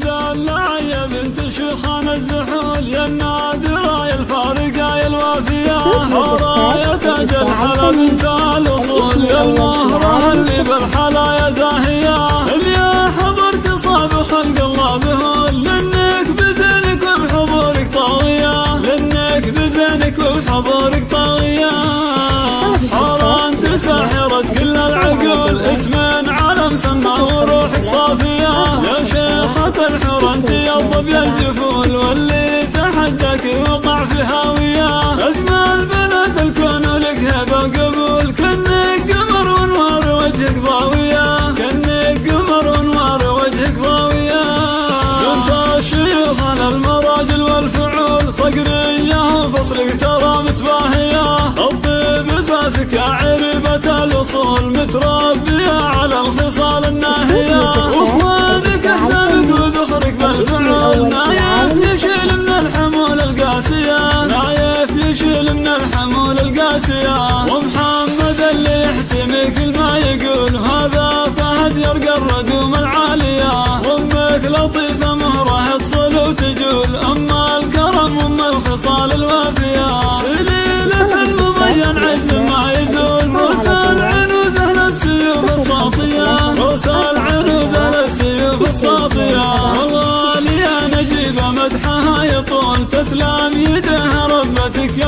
تدلع يا بنت شيخان الزحول يا النادرة يا الفارقة يا الوافية راية تاج الحلا بنت الاصول يا المهرة اللي بالحلا يا زاهية اللي يا حضرت صاب خلق الله ذهول لأنك بزينك وبحضورك طاغية. لأنك بزينك وبحضورك طاغية. شيخة الحور انت يضب يا الجفول واللي يرقى الردوم العالية. وامك لطيفة مهرة تصل وتجول. أما الكرم أم الخصال الوافية. سليلة المضين عز ما يزول. موسى العنوز أهل السيوف الساطية موسى العنوز أهل السيوف الساطية والله يا نجيبة مدحها يطول. تسلم يدها ربتك يلا